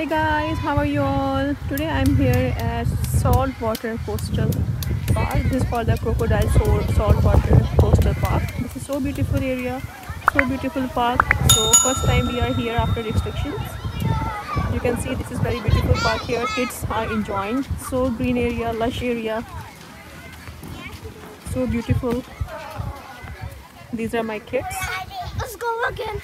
Hey guys, how are you all? Today I'm here at Saltwater Coastal Park. This is for the Crocodile Salt Saltwater Coastal Park. This is so beautiful area, so beautiful park. So first time we are here after restrictions. You can see this is very beautiful park here. Kids are enjoying. So green area, lush area. So beautiful. These are my kids. Let's go again.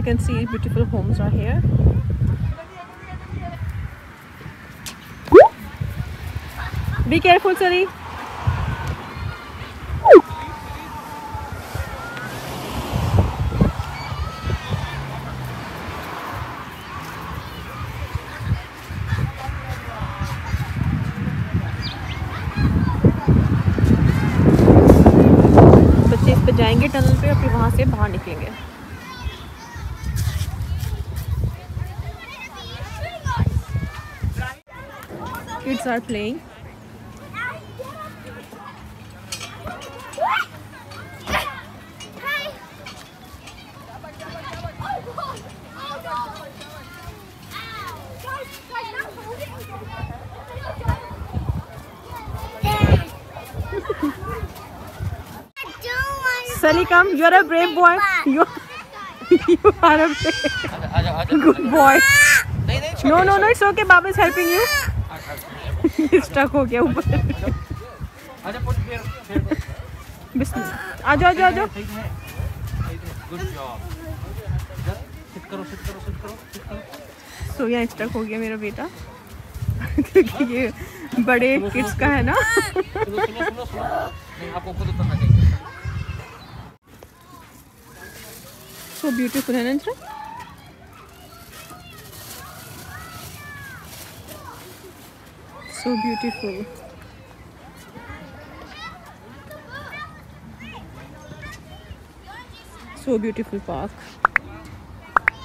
You can see beautiful homes are here. Be careful, Sari. जाएँगे tunnel पे और फिर वहाँ से बाहर निकलेंगे kids are playing. Sally come you're a brave boy. You you are a brave good boy. no no no it's okay. Baba is helping you stuck हो गया ऊपर। फिर आ जाओ आ जाओ आ जाओ। सो यहाँ स्टक हो। गया मेरा बेटा। क्योंकि ये बड़े किड्स का है ना। सो ब्यूटीफुल है ना so beautiful so beautiful park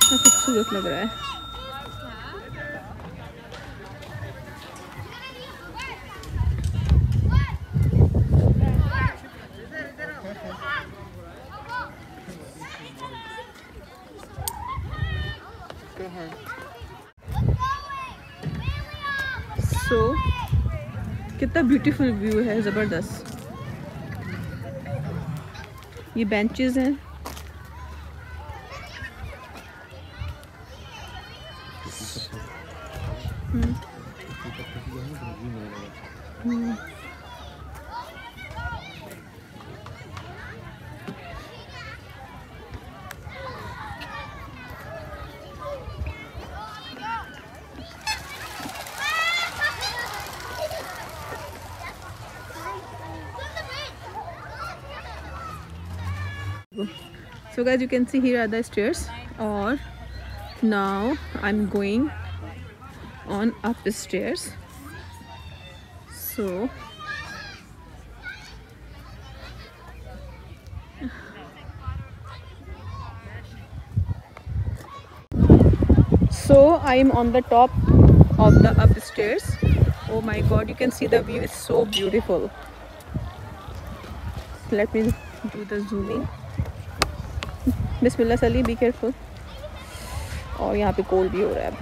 कितना खूबसूरत लग रहा है सो कितना ब्यूटीफुल व्यू है ज़बरदस्त ये बेंचेस हैं हम्म। So guys you can see here are the stairs. Or now i'm going on upstairs so so i am on the top of the upstairs oh my god you can see the view is so beautiful. Let me do the zooming बिस्मिल्लाह, सली be careful और यहाँ पे cold भी हो रहा है अब।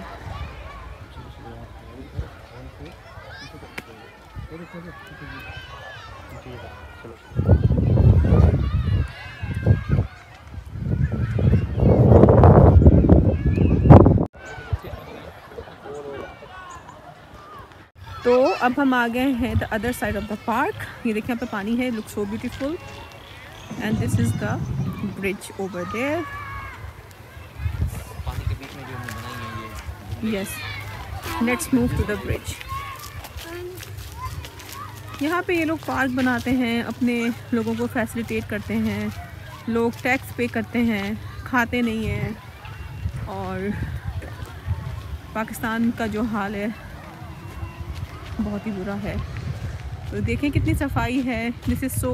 तो अब हम आ गए हैं the other side of the park ये देखिए, यहाँ पे पानी है look so beautiful and this is the bridge over there पानी के बीच में जो हमने बनाई है ये yes let's move to the bridge यहाँ पे ये लोग पार्क बनाते हैं अपने लोगों को फैसिलिटेट करते हैं। लोग टैक्स पे करते हैं खाते नहीं हैं। और पाकिस्तान का जो हाल है बहुत ही बुरा है। तो देखें कितनी सफ़ाई है। This is so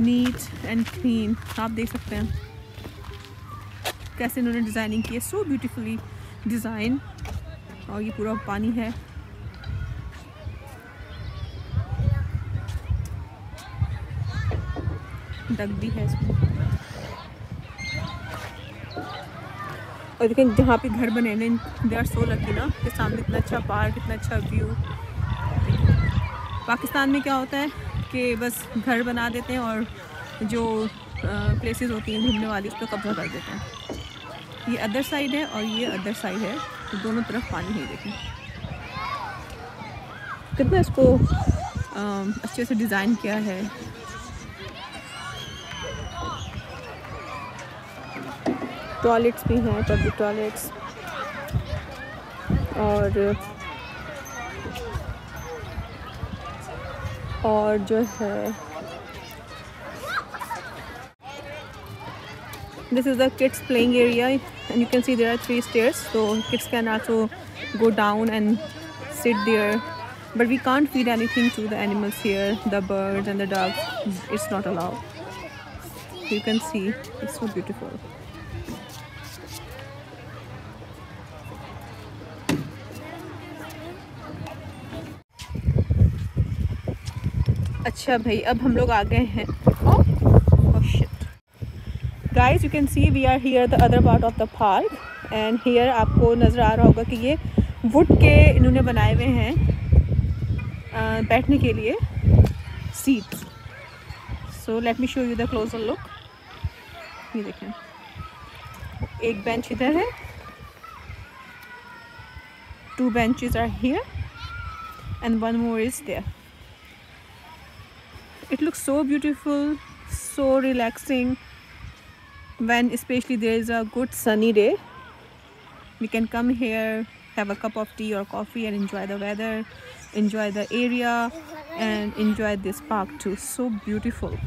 neat and clean आप देख सकते हैं। कैसे इन्होंने डिज़ाइनिंग की है सो ब्यूटीफुली डिज़ाइन और ये पूरा पानी है। डक भी है इसमें। और देखें, जहाँ पे घर बने हैं दे आर सो लकी ना, कि सामने इतना अच्छा पार्क इतना अच्छा व्यू पाकिस्तान में क्या होता है? कि बस घर बना देते हैं और जो प्लेसेस होती हैं घूमने वाली उस पर कब्जा कर देते हैं। ये अदर साइड है और ये अदर साइड है तो दोनों तरफ़ पानी है देखें। कितना इसको अच्छे से डिज़ाइन किया है। टॉयलेट्स भी हैं पब्लिक टॉयलेट्स और और जो है। This is the kids playing area and you can see there are three stairs तो kids can also go down and sit there but we can't feed anything to the animals here the bird and the dove it's not allowed you can see it's so beautiful अच्छा भाई, अब हम लोग आ गए हैं। Guys you can see we are here the other part of the park and here आपको नज़र आ रहा होगा कि ये वुड के इन्होंने बनाए हुए हैं बैठने के लिए seat so let me show you the closer look ये देखें। एक बेंच इधर है। Two benches are here and one more is there it looks so beautiful so relaxing when especially there is a good sunny day we can come here have a cup of tea or coffee and enjoy the weather enjoy the area and enjoy this park too so beautiful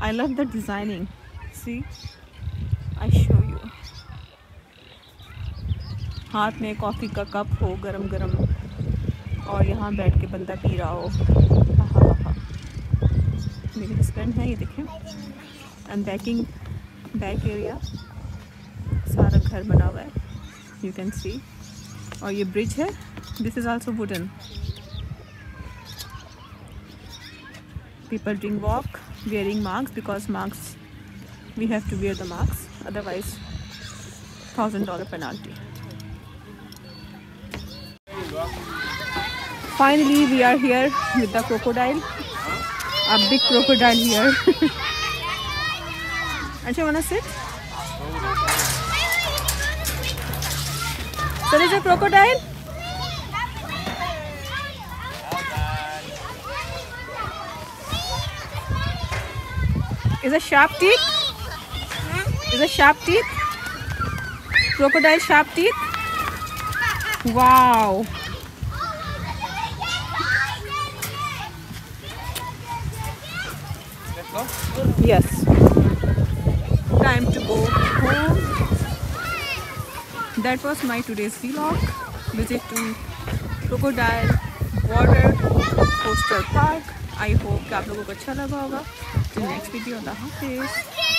i love the designing see i show you हाथ में coffee का cup हो गरम गरम और यहाँ बैठ के बंदा पी रहा हो मेरे हस्बैंड हैं, ये देखें। एंड बैकिंग बैक एरिया सारा घर बना हुआ है यू कैन सी और ये ब्रिज है। This is also wooden people ding walk wearing masks because masks we have to wear the masks otherwise thousand dollar penalty finally we are here with the crocodile a big crocodile here. and you wanna sit? So there's a crocodile. Is a sharp teeth? Is a sharp teeth? Crocodile sharp teeth? Wow. Yes. Time to go home. That was my today's vlog. Visit to Crocodile Water Coastal Park. I hope कि आप लोगों को अच्छा लगा होगा. Till next video, Allah Hafiz.